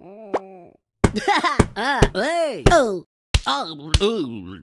ah, hey. Oh. Oh, ooh.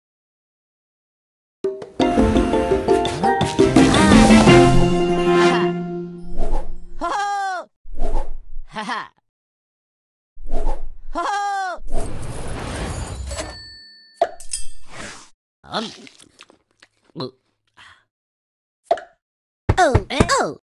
ははほほあんうおうえおう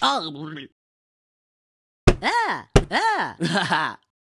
아, 아, 아, 아.